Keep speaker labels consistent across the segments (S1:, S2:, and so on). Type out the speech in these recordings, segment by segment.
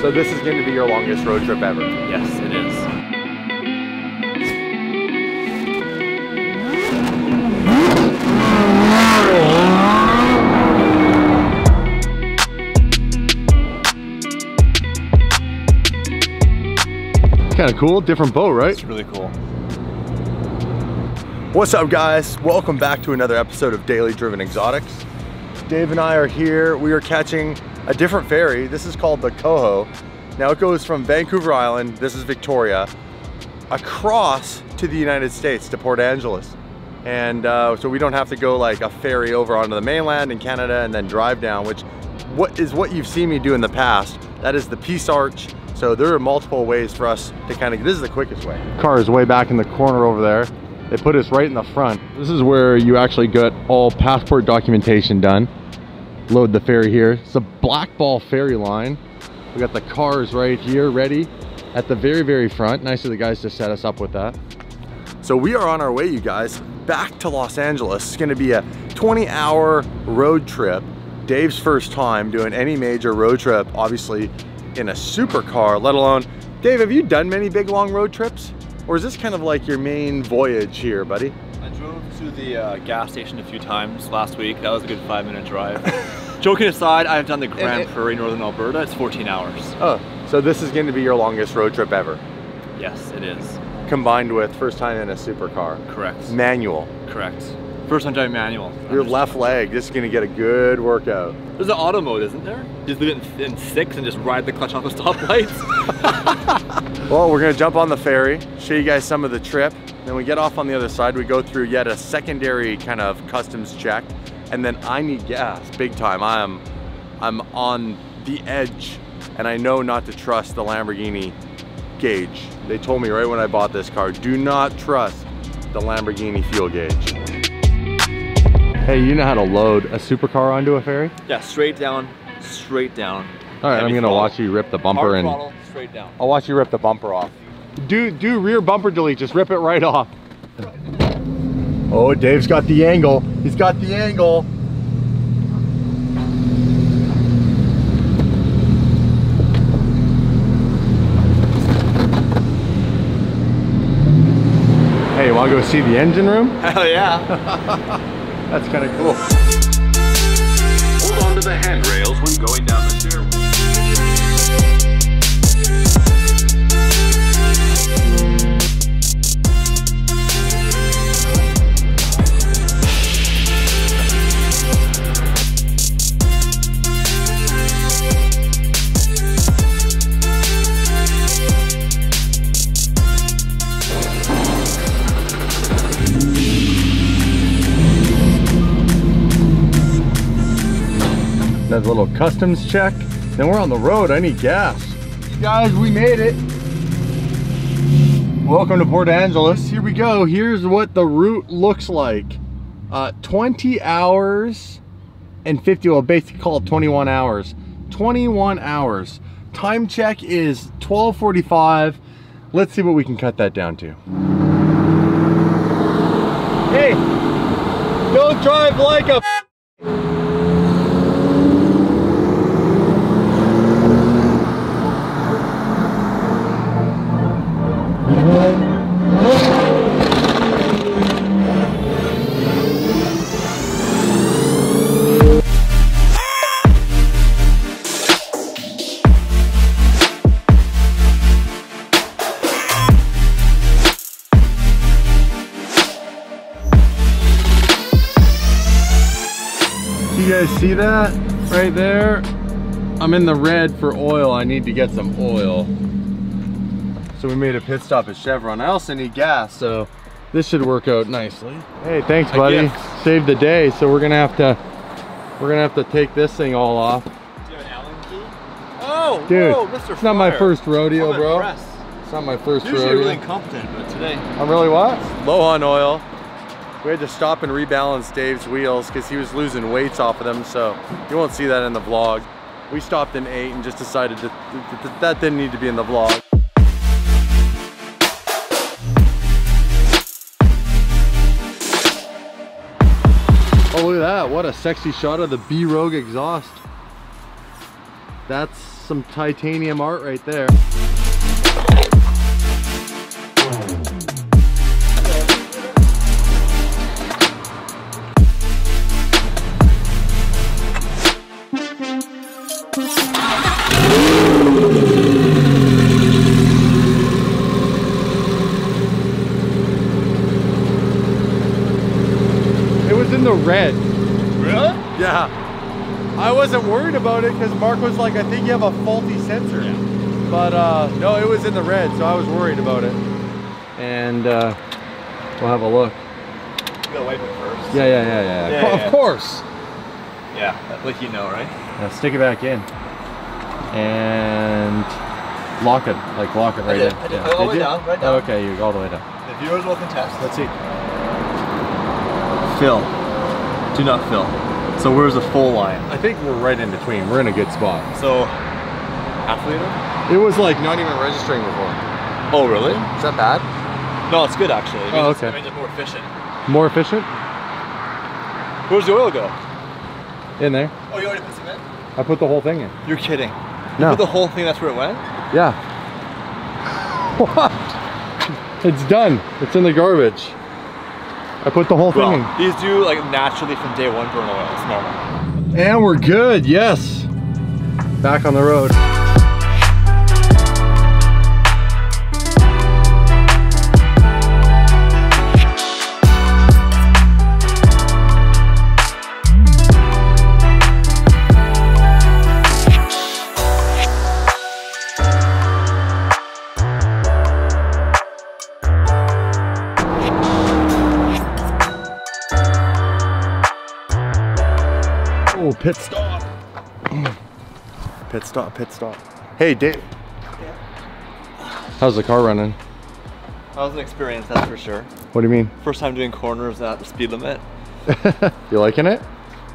S1: So this is going to be your longest road trip ever.
S2: Yes, it is.
S1: Kind of cool, different boat, right?
S2: It's really cool.
S1: What's up guys? Welcome back to another episode of Daily Driven Exotics. Dave and I are here. We are catching a different ferry. This is called the Coho. Now it goes from Vancouver Island, this is Victoria, across to the United States, to Port Angeles. And uh, so we don't have to go like a ferry over onto the mainland in Canada and then drive down, which what is what you've seen me do in the past. That is the Peace Arch. So there are multiple ways for us to kind of, this is the quickest way. Car is way back in the corner over there. They put us right in the front. This is where you actually get all passport documentation done. Load the ferry here. It's a Blackball ferry line. We got the cars right here ready at the very, very front. Nice of the guys to set us up with that. So we are on our way, you guys, back to Los Angeles. It's gonna be a 20 hour road trip. Dave's first time doing any major road trip, obviously in a supercar, let alone, Dave, have you done many big long road trips? Or is this kind of like your main voyage here, buddy?
S2: To the uh, gas station a few times last week. That was a good five minute drive. Joking aside, I've done the Grand
S1: it-
S2: Prairie, Northern Alberta. It's 14 hours.
S1: Oh, so this is gonna be your longest road trip ever,
S2: Yes, it is.
S1: combined with first time in a supercar.
S2: Correct.
S1: Manual.
S2: Correct. First time driving manual.
S1: Your left leg, this is gonna get a good workout.
S2: There's an auto mode, isn't there? Just leave it in, in six and just ride the clutch off the stoplights.
S1: Well, we're gonna jump on the ferry, show you guys some of the trip. Then we get off on the other side, we go through yet a secondary kind of customs check. And then I need gas, big time. I'm, I'm on the edge and I know not to trust the Lamborghini gauge. They told me right when I bought this car, do not trust the Lamborghini fuel gauge. Hey, you know how to load a supercar onto a ferry?
S2: yeah, straight down, straight down.
S1: All right, I'm gonna
S2: throttle.
S1: watch you rip the bumper
S2: Hard
S1: and
S2: throttle, straight down.
S1: I'll watch you rip the bumper off. Do do rear bumper delete, just rip it right off. Oh, Dave's got the angle. He's got the angle. Hey, you wanna go see the engine room?
S2: Hell yeah.
S1: That's kind of cool.
S3: Hold on to the handrails when going down the stairway.
S1: Customs check. Then we're on the road. I need gas. Guys, we made it. Welcome to Port Angeles. Here we go. Here's what the route looks like. Uh, 20 hours and 50, well, basically call it 21 hours. 21 hours. Time check is 1245. Let's see what we can cut that down to. Hey, don't drive like a see that right there? I'm in the red for oil. I need to get some oil. So we made a pit stop at Chevron. I also need gas, so this should work out nicely. Hey, thanks, buddy.
S2: gift.
S1: Saved the day. So we're gonna have to, we're gonna have to take this thing all off.
S2: Do you have an Allen key? Oh,
S1: Dude,
S2: whoa, Mr.
S1: it's not my first rodeo,
S2: I'm
S1: bro.
S2: impressed.
S1: It's not my first
S2: Usually
S1: rodeo.
S2: really incompetent, but today.
S1: I'm really what? Low on oil. We had to stop and rebalance Dave's wheels because he was losing weights off of them, so you won't see that in the vlog. We stopped in eight and just decided that that, that didn't need to be in the vlog. Oh, look at that. What a sexy shot of the B-Rogue exhaust. That's some titanium art right there. Because Mark was like, I think you have a faulty sensor. But uh, no, it was in the red, so I was worried about it. And uh, we'll have a look.
S2: You gotta wipe it first.
S1: Yeah, yeah, yeah, yeah.
S2: Yeah,
S1: of
S2: yeah.
S1: course.
S2: Yeah, like you know, right?
S1: Now stick it back in. And lock it, like lock it right
S2: did,
S1: in.
S2: I did. All the way
S1: you?
S2: down, right
S1: Oh, okay, you go all the way down.
S2: The viewers will contest.
S1: Let's see.
S2: Fill. Do not fill. So where's the full line?
S1: I think we're right in between. We're in a good spot.
S2: So, half liter?
S1: It was like not even registering before.
S2: Oh, really?
S1: Is that bad?
S2: No, it's good actually. It oh, means
S1: Oh,
S2: it's-
S1: okay.
S2: It means it's more efficient.
S1: More efficient?
S2: Where's the oil go?
S1: In there.
S2: Oh, you already put some in?
S1: I put the whole thing in.
S2: You're kidding. You
S1: No.
S2: put the whole thing, that's where it went?
S1: Yeah. What? It's done. It's in the garbage. I put the whole thing
S2: Well,
S1: in.
S2: these do like naturally from day one burn oil. It's normal.
S1: And we're good, yes. Back on the road. Pit stop. Pit stop, pit stop. Hey, Dave. Yeah. How's the car running?
S2: That was an experience, that's for sure.
S1: What do you mean?
S2: First time doing corners at the speed limit.
S1: you liking it?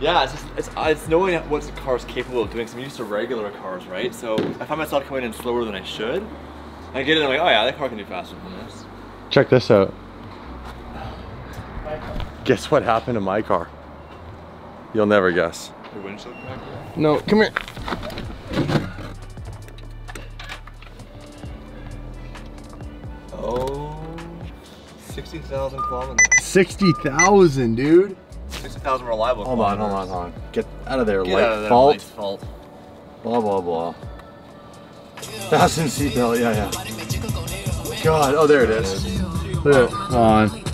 S2: Yeah, it's just it's, it's knowing what the car's capable of doing. Cause I'm used to regular cars, right? So I find myself coming in slower than I should. I get in, I'm like, oh yeah, that car can do faster than this.
S1: Check this out. Guess what happened to my car? You'll never guess.
S2: The windshield cracker.
S1: No, come here.
S2: Oh, 60,000 kilometers.
S1: 60,000, dude.
S2: 60,000 reliable
S1: Hold on, hold on, hold on. Get out of there,
S2: Get
S1: light
S2: out of there,
S1: fault.
S2: light's fault.
S1: Blah, blah, blah. Fasten seatbelt, yeah, yeah. God, oh, there it is. Look at it. Come on.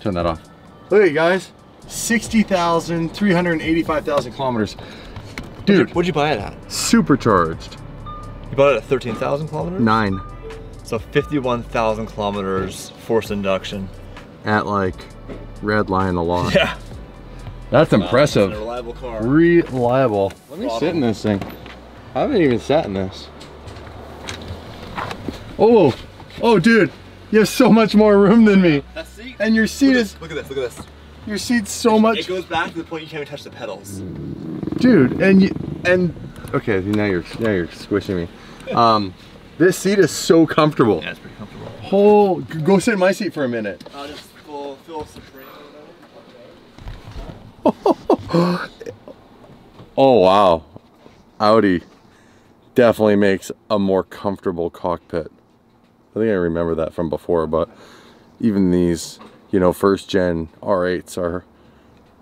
S1: Turn that off. Look at it, guys. 60,000, 385,000 kilometers. Dude,
S2: What'd you buy it at?
S1: supercharged.
S2: You bought it at 13,000 kilometers?
S1: Nine.
S2: So 51,000 kilometers forced induction.
S1: At like red line a lot.
S2: Yeah.
S1: That's
S2: It's a
S1: impressive.
S2: reliable car.
S1: Reliable. Let me
S2: Bottom.
S1: sit in this thing. I haven't even sat in this. Oh, oh, dude, you have so much more room than me,
S2: That seat.
S1: and your seat
S2: Look
S1: is
S2: this, Look at this. Look at this.
S1: Your seat's so much,
S2: It goes back to the point you can't even touch the pedals.
S1: dude. And you and okay, now you're now you're squishing me. Um, this seat is so comfortable.
S2: Yeah, it's pretty comfortable.
S1: Whole, go sit in my seat for a minute.
S2: Uh, just full, full Supreme
S1: Oh wow, Audi definitely makes a more comfortable cockpit. I think I remember that from before, but even these, you know, first gen R8s are,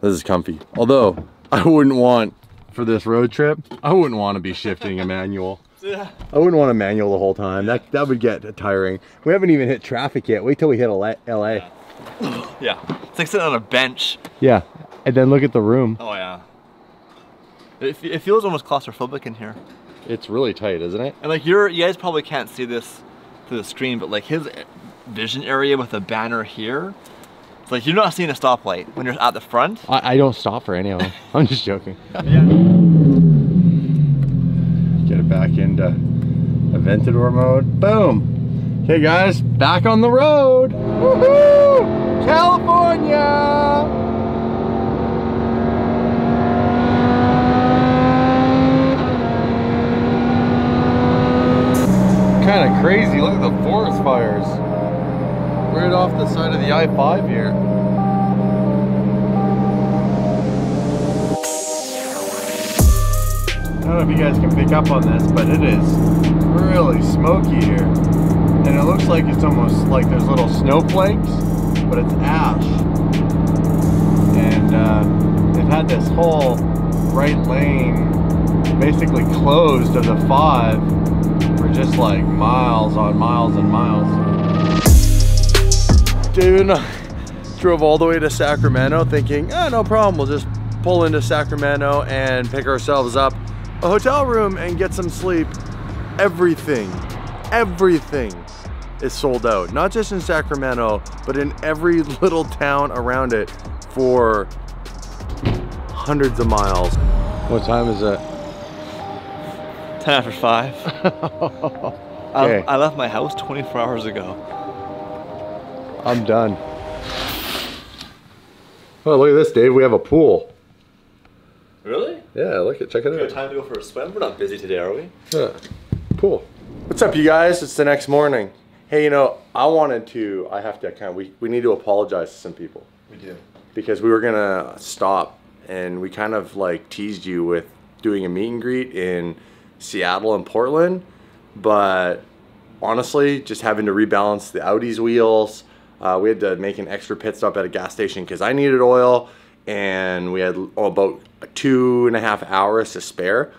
S1: this is comfy. Although I wouldn't want, for this road trip, I wouldn't want to be shifting a manual.
S2: Yeah.
S1: I wouldn't want a manual the whole time. That that would get tiring. We haven't even hit traffic yet. Wait till we hit LA. LA.
S2: Yeah. It's like sitting on a bench.
S1: Yeah, and then look at the room.
S2: Oh yeah. It, it feels almost claustrophobic in here.
S1: It's really tight, isn't it?
S2: And like you're, you guys probably can't see this through the screen, but like his vision area with the banner here, it's like you're not seeing a stoplight when you're at the front.
S1: I, I don't stop for any of them. I'm just joking.
S2: Yeah.
S1: Get it back into Aventador mode. Boom. Okay guys, back on the road. Woohoo! California! Kind of crazy. Look at the forest fires. Right off the side of the I-5 here. I don't know if you guys can pick up on this, but it is really smoky here. And it looks like it's almost like there's little snowflakes, but it's ash. And uh, they've had this whole right lane basically closed of the five for just like miles on miles and miles. David and I drove all the way to Sacramento thinking, ah, no problem, we'll just pull into Sacramento and pick ourselves up a hotel room and get some sleep. Everything, everything is sold out. Not just in Sacramento, but in every little town around it for hundreds of miles. What time is it?
S2: 10 after 5.
S1: Okay.
S2: I, I left my house 24 hours ago.
S1: I'm done. Oh, look at this, Dave. We have a pool.
S2: Really?
S1: Yeah, look at check it
S2: We have
S1: out.
S2: time to go for a swim? We're not busy today, are we?
S1: Yeah. Pool. What's up, you guys? It's the next morning. Hey, you know, I wanted to. I have to kind of. We we need to apologize to some people
S2: We do.
S1: because we were gonna stop and we kind of like teased you with doing a meet and greet in Seattle and Portland, but honestly, just having to rebalance the Audi's wheels. Uh, we had to make an extra pit stop at a gas station because I needed oil, and we had oh, about two and a half hours to spare,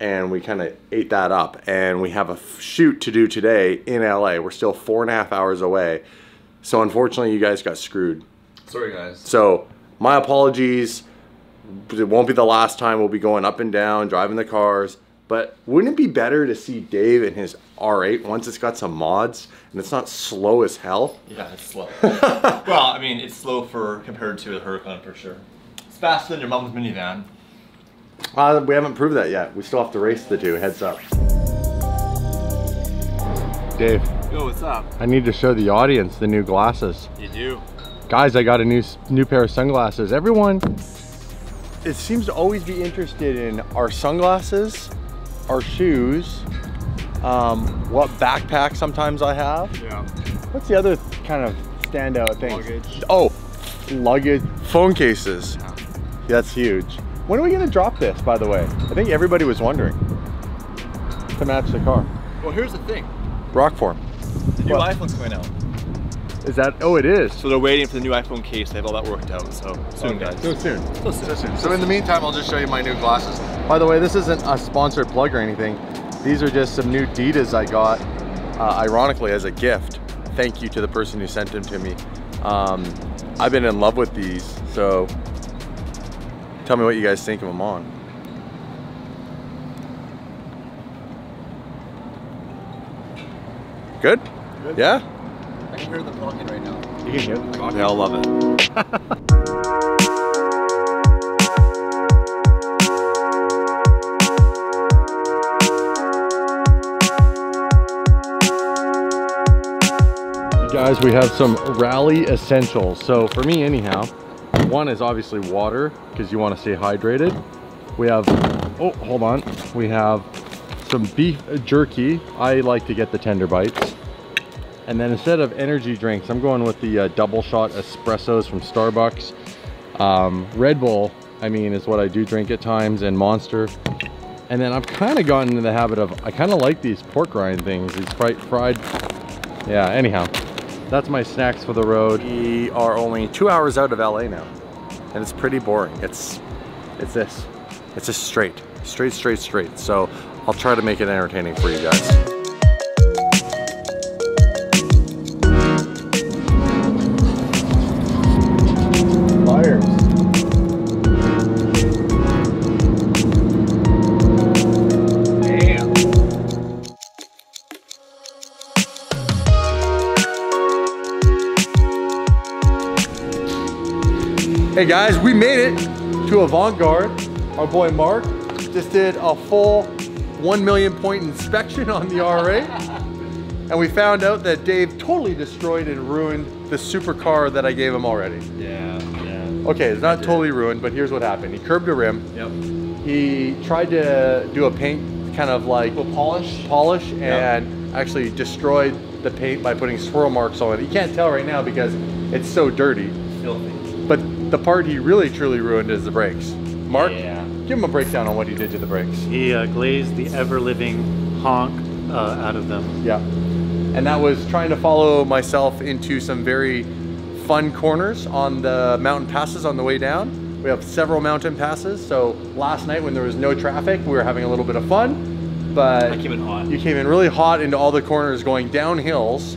S1: and we kind of ate that up. And we have a shoot to do today in LA. We're still four and a half hours away, so unfortunately, you guys got screwed.
S2: Sorry, guys.
S1: So my apologies. It won't be the last time we'll be going up and down, driving the cars. But wouldn't it be better to see Dave in his R8 once it's got some mods and it's not slow as hell?
S2: Yeah, it's slow. well, I mean, it's slow for compared to a Huracan for sure. It's faster than your mom's minivan.
S1: Uh, we haven't proved that yet. We still have to race the two. Heads up. Dave,
S2: Yo, what's up?
S1: I need to show the audience the new glasses.
S2: You do.
S1: Guys, I got a new new pair of sunglasses. Everyone it seems to always be interested in our sunglasses, our shoes, um, what backpack sometimes I have.
S2: Yeah.
S1: What's the other kind of standout thing?
S2: Luggage.
S1: Oh, luggage, phone cases. Yeah. That's huge. When are we gonna drop this, by the way? I think everybody was wondering. To match the car.
S2: Well, here's the thing.
S1: Rock form.
S2: The new
S1: What?
S2: iPhone's coming out.
S1: Is that, oh it is.
S2: So they're waiting for the new iPhone case. They have all that worked out. So soon, guys.
S1: So soon.
S2: So soon.
S1: So in the meantime, I'll just show you my new glasses. By the way, this isn't a sponsored plug or anything. These are just some new Adidas I got, uh, ironically as a gift. Thank you to the person who sent them to me. Um, I've been in love with these, so tell me what you guys think of them on. Good?
S2: Good.
S1: Yeah?
S2: I can hear them talking right now.
S1: You can hear them.
S2: Okay, I'll love it.
S1: Guys, we have some rally essentials. So for me anyhow, one is obviously water because you want to stay hydrated. We have, oh, hold on. We have some beef jerky. I like to get the tender bites. And then instead of energy drinks, I'm going with the uh, double shot espressos from Starbucks. Um, Red Bull, I mean, is what I do drink at times and Monster. And then I've kind of gotten into the habit of, I kind of like these pork rind things, these fried, fried yeah, anyhow, that's my snacks for the road. We are only two hours out of LA now, and it's pretty boring. It's, it's this. It's just straight, straight, straight, straight. So I'll try to make it entertaining for you guys. Hey guys, we made it to Avant-Garde. Our boy Mark just did a full 1 million point inspection on the R8. and we found out that Dave totally destroyed and ruined the supercar that I gave him already.
S2: Yeah, yeah.
S1: Okay, it's not totally ruined, but here's what happened. He curbed a rim.
S2: Yep.
S1: He tried to do a paint kind of like
S2: Little polish.
S1: polish
S2: Yep.
S1: and actually destroyed the paint by putting swirl marks on it. You can't tell right now because it's so dirty.
S2: Filthy.
S1: The part he really truly ruined is the brakes. Mark,
S2: Yeah.
S1: Give him a breakdown on what he did to the brakes.
S4: He uh, glazed the ever-living honk uh, out of them.
S1: Yeah. And that was trying to follow myself into some very fun corners on the mountain passes on the way down. We have several mountain passes. So last night when there was no traffic, we were having a little bit of fun. But
S2: I came in hot.
S1: you came in really hot into all the corners going down hills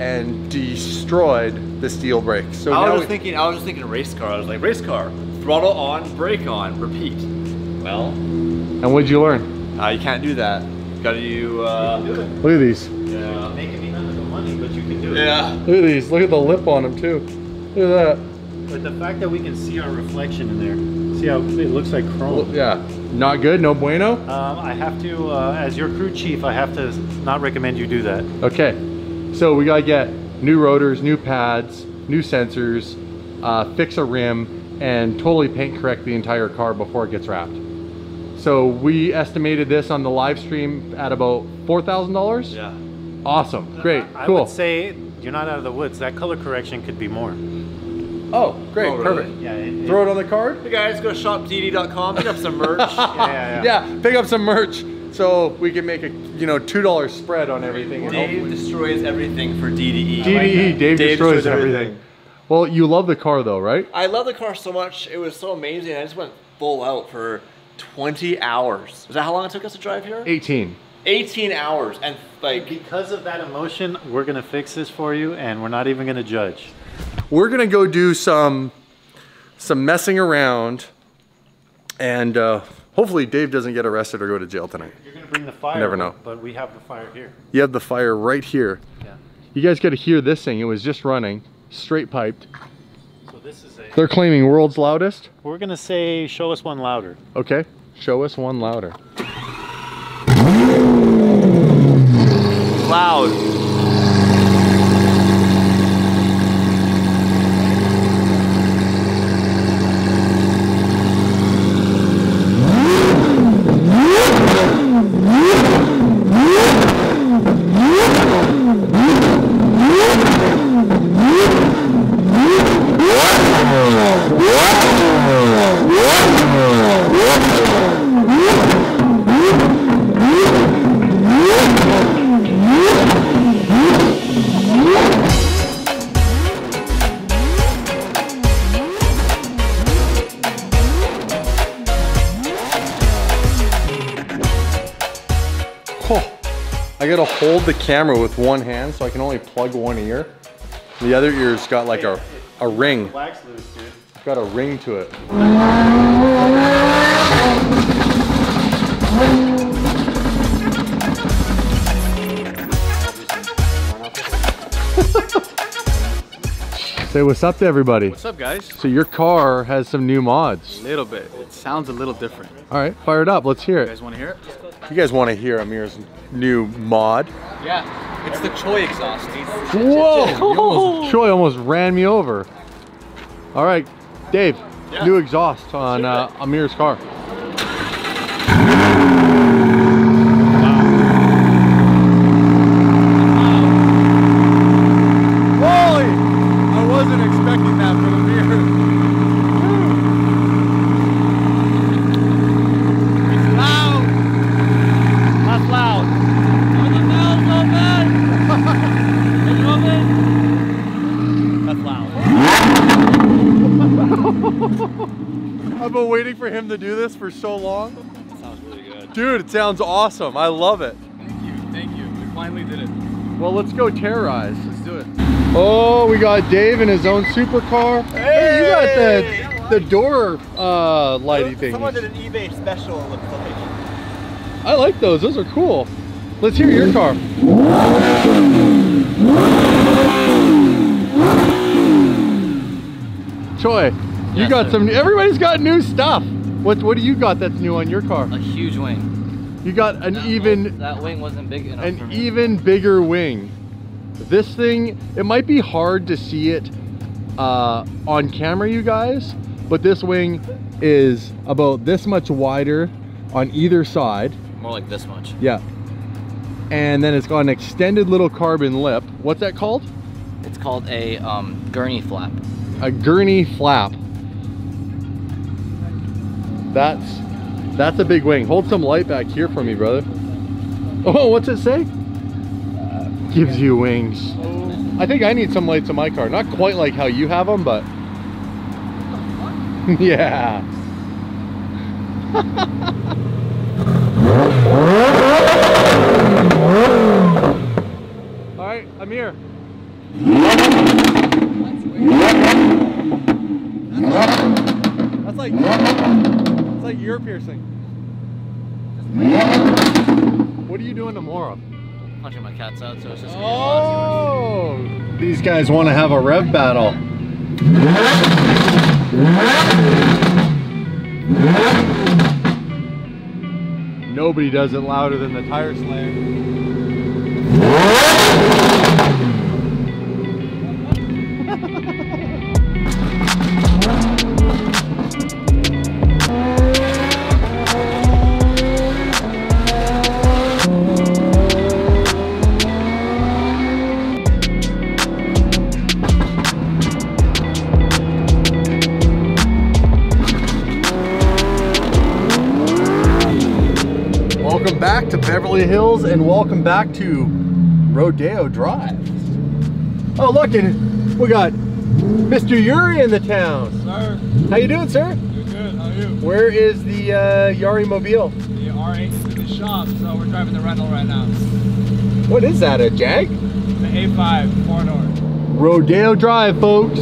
S1: and destroyed the steel brakes. So
S2: I
S1: now
S2: was
S1: we-
S2: thinking. I was just thinking race car. I was like race car, throttle on, brake on, repeat. Well,
S1: and what'd you learn?
S2: uh, you can't do that. Got to you. do. Uh,
S1: Look at these.
S2: yeah.
S4: Making me none of the money, but you can do it.
S2: Yeah.
S1: Look at these. Look at the lip on them too. Look at that.
S4: But the fact that we can see our reflection in there, see how it looks like chrome.
S1: Yeah. Not good. No bueno.
S4: Um, I have to, uh, as your crew chief, I have to not recommend you do that.
S1: Okay, so we gotta get new rotors, new pads, new sensors, uh, fix a rim, and totally paint correct the entire car before it gets wrapped. So we estimated this on the live stream at about four thousand dollars.
S2: Yeah.
S1: Awesome, great,
S4: I
S1: cool.
S4: would say you're not out of the woods. That color correction could be more.
S1: oh, great,
S2: Oh, really?
S1: perfect.
S4: Yeah. It,
S1: Throw it on the card.
S2: Hey guys, go to shopdde.com, pick up some merch.
S4: yeah, yeah, yeah.
S1: Yeah, pick up some merch so we can make a you know two dollar spread on everything.
S2: Dave
S1: hopefully-
S2: destroys everything for DDE.
S1: DDE, Dave,
S2: Dave
S1: destroys,
S2: destroys
S1: everything.
S2: everything.
S1: Well, you love the car though, right?
S2: I love the car so much. It was so amazing. I just went full out for 20 hours. Is that how long it took us to drive here?
S1: 18.
S2: 18 hours. And like,
S4: Because of that emotion, we're gonna fix this for you, and we're not even gonna judge.
S1: we're gonna go do some some messing around and uh, hopefully dave doesn't get arrested or go to jail tonight
S4: You're gonna bring the fire.
S1: never know.
S4: But we have the fire here.
S1: you have the fire right here
S4: Yeah.
S1: you guys got to hear this thing it was just running straight piped
S4: So this is a.
S1: they're claiming world's loudest
S4: We're gonna say, show us one louder.
S1: okay show us one louder
S2: loud.
S1: Hold the camera with one hand so i can only plug one ear the other ear's got like a, a ring
S4: Wax loose, dude.
S1: got a ring to it Say what's up to everybody.
S5: What's up, guys?
S1: So your car has some new mods.
S5: A little bit. It sounds a little different.
S1: All right, fire it up. Let's hear it.
S5: You
S1: it.
S5: guys want to hear it?
S1: You guys want to hear Amir's new mod?
S5: Yeah. It's the Choi exhaust.
S1: Whoa! Choi almost ran me over. All right, Dave, new exhaust on uh, Amir's car. Holy! I wasn't expecting that from Amir. It's loud. That's loud.
S2: That's loud.
S1: I've been waiting for him to do this for so long.
S2: sounds really good.
S1: Dude, it sounds awesome. I love it.
S5: Thank you. Thank you. We finally did it.
S1: Well, let's go terrorize.
S5: Let's do it.
S1: Oh, we got Dave in his own supercar. Hey, you got the the door uh, lighty thing.
S2: Someone did an eBay special, it looks like.
S1: I like those. Those are cool. Let's hear your car. Choi, you
S6: Yes,
S1: got
S6: sir.
S1: some. Everybody's got new stuff. What What do you got that's new on your car?
S6: A huge wing.
S1: You got an
S6: That
S1: even
S6: was- that wing wasn't big enough for
S1: an
S6: me.
S1: even bigger wing. This thing, it might be hard to see it uh, on camera, you guys, but this wing is about this much wider on either side.
S6: More like this much.
S1: Yeah. And then it's got an extended little carbon lip. What's that called?
S6: It's called a um, gurney flap.
S1: A gurney flap. That's That's a big wing. Hold some light back here for me, brother. Oh, what's it say? Gives you wings. I think I need some lights in my car. Not quite like how you have them, but yeah. All right, I'm here. That's like it's like ear piercing. What are you doing tomorrow?
S6: Out, so it's just.
S1: Oh, these guys want to have a rev battle. Nobody does it louder than the tire slam. Beverly Hills and welcome back to Rodeo Drive. Oh, look, and we got Mr. Yuri in the town.
S5: Sir,
S1: How you doing, sir?
S5: you're good. How are you?
S1: Where is the uh, Yari Mobile?
S5: The R8 is in the shop, so we're driving the rental right now.
S1: What is that, a Jag?
S5: The A5 four door.
S1: Rodeo Drive, folks.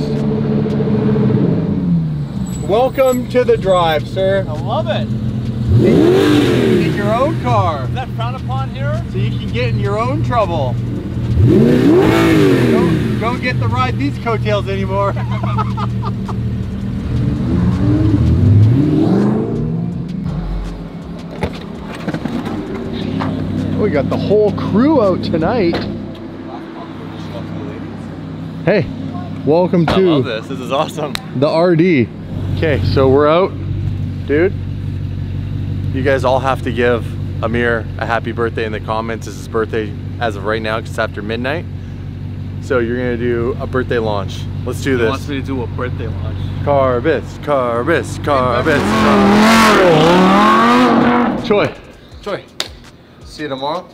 S1: Welcome to the drive, sir.
S5: I love it.
S1: Get your own car
S5: Is that frowned upon here?
S1: so you can get in your own trouble. Don't, don't get to ride these coattails anymore. we got the whole crew out tonight. Hey, welcome
S2: I
S1: to
S2: love this. This is awesome.
S1: the RD. Okay, so we're out. Dude, you guys all have to give Amir a happy birthday in the comments. It's his birthday as of right now, because it's after midnight. So you're gonna do a birthday launch. Let's do
S5: He wants
S1: this.
S5: me to do a birthday launch.
S1: Carbis, carbis, carbis. Choi,
S2: Choi. See you tomorrow.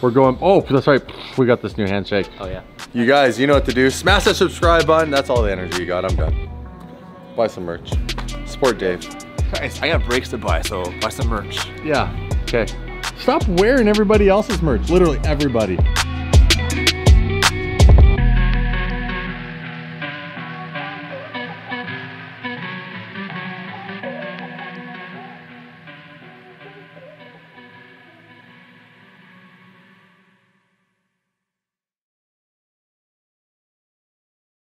S1: we're going, oh, that's right. We got this new handshake.
S6: Oh yeah.
S1: You guys, you know what to do. Smash that subscribe button. That's all the energy you got. I'm done. Buy some merch. Support Dave.
S2: Guys, I got brakes to buy, so buy some merch.
S1: Yeah. Okay. Stop wearing everybody else's merch. Literally everybody.